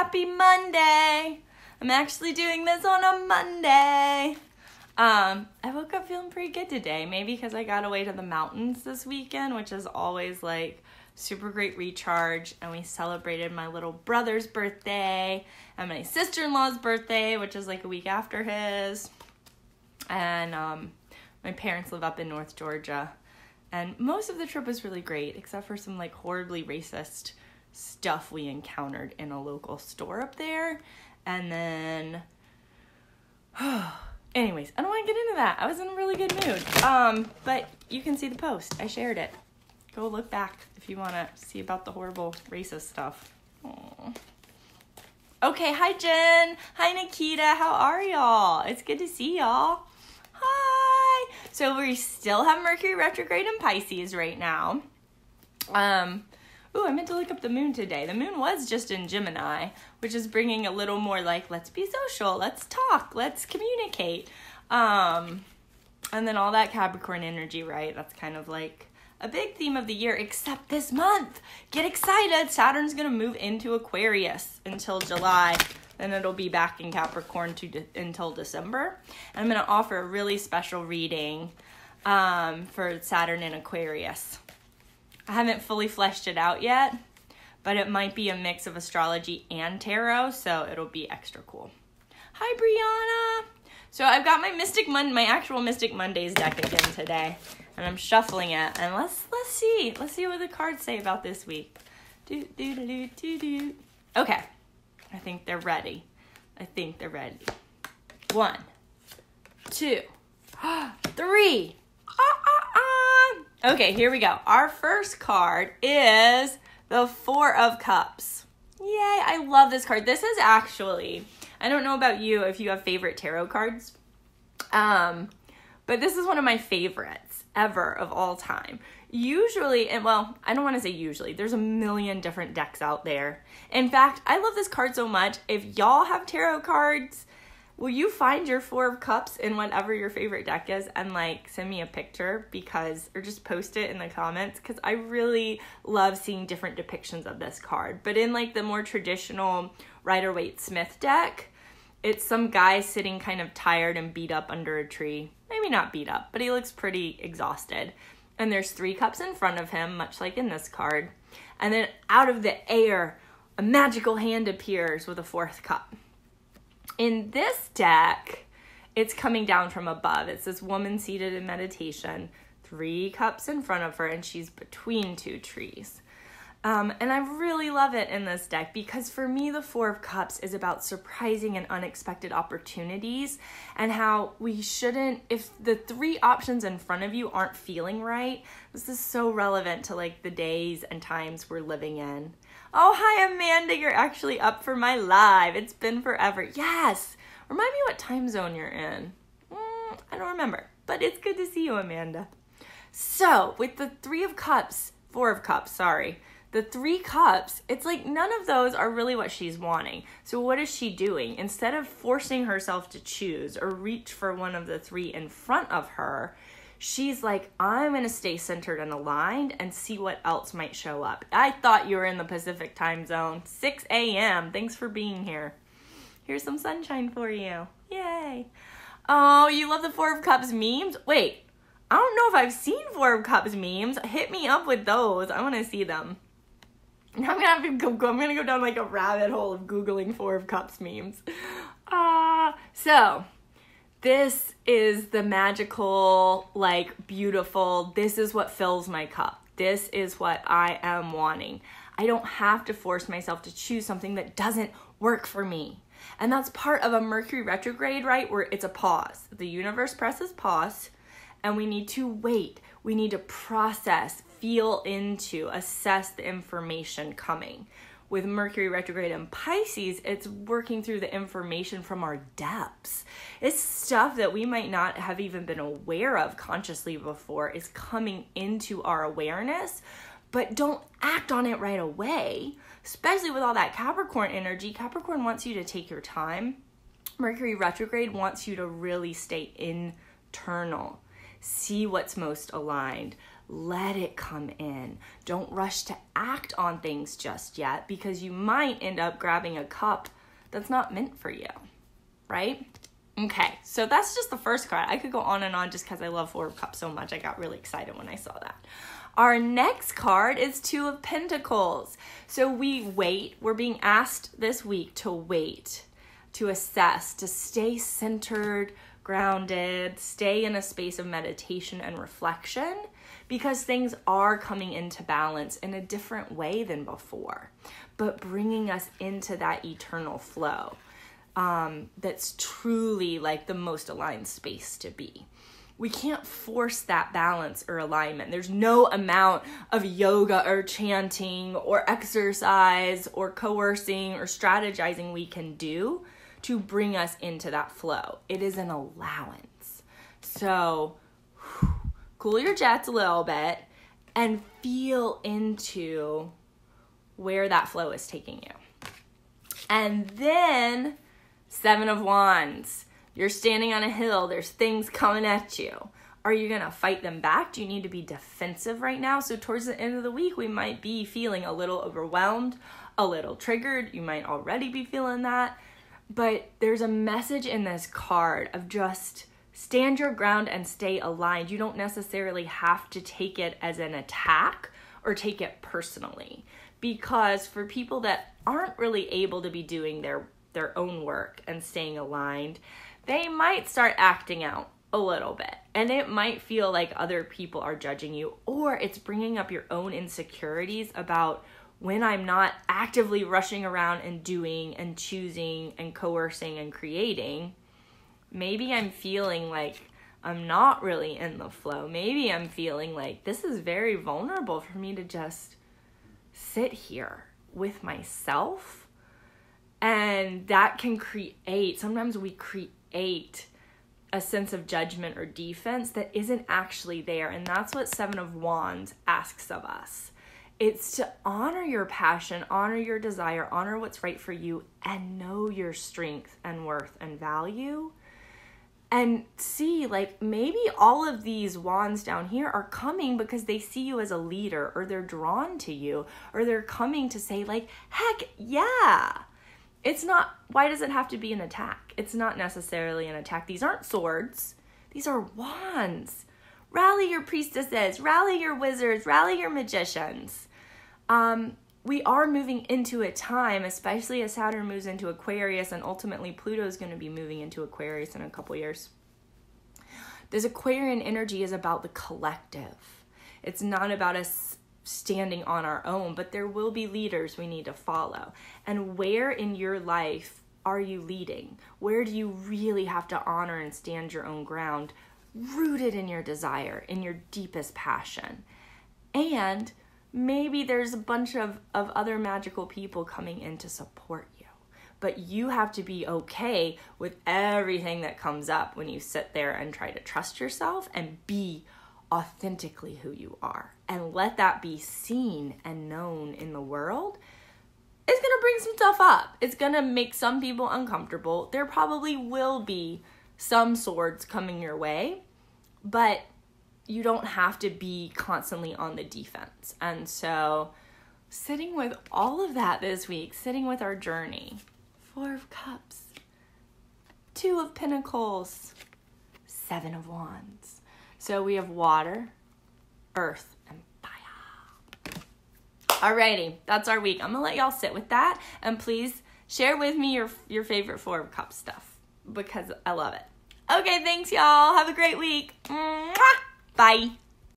happy Monday. I'm actually doing this on a Monday. Um, I woke up feeling pretty good today. Maybe because I got away to the mountains this weekend, which is always like super great recharge. And we celebrated my little brother's birthday and my sister in law's birthday, which is like a week after his. And um, my parents live up in North Georgia. And most of the trip was really great, except for some like horribly racist stuff we encountered in a local store up there. And then, anyways, I don't want to get into that. I was in a really good mood. Um, but you can see the post. I shared it. Go look back if you want to see about the horrible racist stuff. Aww. Okay, hi Jen. Hi Nikita. How are y'all? It's good to see y'all. Hi. So we still have Mercury retrograde in Pisces right now. Um, Ooh, I meant to look up the moon today. The moon was just in Gemini, which is bringing a little more like, let's be social, let's talk, let's communicate. Um, and then all that Capricorn energy, right? That's kind of like a big theme of the year, except this month. Get excited. Saturn's going to move into Aquarius until July. Then it'll be back in Capricorn to de- until December. And I'm going to offer a really special reading um, for Saturn in Aquarius. I haven't fully fleshed it out yet, but it might be a mix of astrology and tarot, so it'll be extra cool. Hi, Brianna. So I've got my Mystic Mon, my actual Mystic Mondays deck again today, and I'm shuffling it. And let's let's see, let's see what the cards say about this week. Do do do do do. Okay, I think they're ready. I think they're ready. One, two, three. Ah, ah, Okay, here we go. Our first card is the Four of Cups. Yay, I love this card. This is actually, I don't know about you if you have favorite tarot cards. Um, but this is one of my favorites ever of all time. Usually, and well, I don't want to say usually, there's a million different decks out there. In fact, I love this card so much. If y'all have tarot cards, will you find your four of cups in whatever your favorite deck is and like send me a picture because or just post it in the comments? Because i really love seeing different depictions of this card. But in like the more traditional rider waite smith deck it's some guy sitting kind of tired and beat up under a tree. Maybe not beat up but he looks pretty exhausted. And there's three cups in front of him much like in this card. And then out of the air a magical hand appears with a fourth cup in this deck, it's coming down from above. It's this woman seated in meditation, three cups in front of her, and she's between two trees. Um, and I really love it in this deck because for me, the Four of Cups is about surprising and unexpected opportunities and how we shouldn't, if the three options in front of you aren't feeling right, this is so relevant to like the days and times we're living in. Oh, hi, Amanda. You're actually up for my live. It's been forever. Yes. Remind me what time zone you're in. Mm, I don't remember, but it's good to see you, Amanda. So, with the Three of Cups, Four of Cups, sorry, the Three Cups, it's like none of those are really what she's wanting. So, what is she doing? Instead of forcing herself to choose or reach for one of the three in front of her, she's like, I'm going to stay centered and aligned and see what else might show up. I thought you were in the Pacific time zone. 6 a.m. Thanks for being here. Here's some sunshine for you. Yay. Oh, you love the Four of Cups memes? Wait, I don't know if I've seen Four of Cups memes. Hit me up with those. I want to see them. I'm gonna have to go. I'm gonna go down like a rabbit hole of googling Four of Cups memes. Uh, so this is the magical, like, beautiful, this is what fills my cup. This is what I am wanting. I don't have to force myself to choose something that doesn't work for me. And that's part of a Mercury retrograde, right? Where it's a pause. The universe presses pause, and we need to wait. We need to process, feel into, assess the information coming with Mercury retrograde in Pisces, it's working through the information from our depths. It's stuff that we might not have even been aware of consciously before is coming into our awareness, but don't act on it right away, especially with all that Capricorn energy. Capricorn wants you to take your time. Mercury retrograde wants you to really stay internal, see what's most aligned, let it come in. Don't rush to act on things just yet because you might end up grabbing a cup that's not meant for you, right? Okay, so that's just the first card. I could go on and on just because I love Four of Cups so much. I got really excited when I saw that. Our next card is Two of Pentacles. So we wait. We're being asked this week to wait, to assess, to stay centered, grounded, stay in a space of meditation and reflection because things are coming into balance in a different way than before, but bringing us into that eternal flow um, that's truly like the most aligned space to be. We can't force that balance or alignment. There's no amount of yoga or chanting or exercise or coercing or strategizing we can do to bring us into that flow. It is an allowance. So, cool your jets a little bit and feel into where that flow is taking you. And then, Seven of Wands. You're standing on a hill, there's things coming at you. Are you going to fight them back? Do you need to be defensive right now? So, towards the end of the week, we might be feeling a little overwhelmed, a little triggered. You might already be feeling that. But there's a message in this card of just stand your ground and stay aligned. You don't necessarily have to take it as an attack or take it personally. Because for people that aren't really able to be doing their their own work and staying aligned, they might start acting out a little bit. And it might feel like other people are judging you, or it's bringing up your own insecurities about when I'm not actively rushing around and doing and choosing and coercing and creating, maybe I'm feeling like I'm not really in the flow. Maybe I'm feeling like this is very vulnerable for me to just sit here with myself. And that can create, sometimes we create a sense of judgment or defense that isn't actually there. And that's what Seven of Wands asks of us it's to honor your passion, honor your desire, honor what's right for you, and know your strength and worth and value. And see, like, maybe all of these wands down here are coming because they see you as a leader, or they're drawn to you, or they're coming to say, like, heck yeah. It's not, why does it have to be an attack? It's not necessarily an attack. These aren't swords, these are wands. Rally your priestesses, rally your wizards, rally your magicians um, we are moving into a time, especially as Saturn moves into Aquarius, and ultimately Pluto is going to be moving into Aquarius in a couple years. This Aquarian energy is about the collective. It's not about us standing on our own, but there will be leaders we need to follow. And where in your life are you leading? Where do you really have to honor and stand your own ground, rooted in your desire, in your deepest passion? And maybe there's a bunch of, of other magical people coming in to support you. But you have to be okay with everything that comes up when you sit there and try to trust yourself and be authentically who you are and let that be seen and known in the world. It's gonna bring some stuff up. It's gonna make some people uncomfortable. There probably will be some swords coming your way, but you don't have to be constantly on the defense. And so, sitting with all of that this week, sitting with our journey, Four of Cups, Two of Pentacles, Seven of Wands. So, we have water, earth, and fire. Alrighty, that's our week. I'm gonna let y'all sit with that, and please share with me your your favorite Four of Cups stuff because I love it. Okay, thanks, y'all. Have a great week. Mwah! Bye.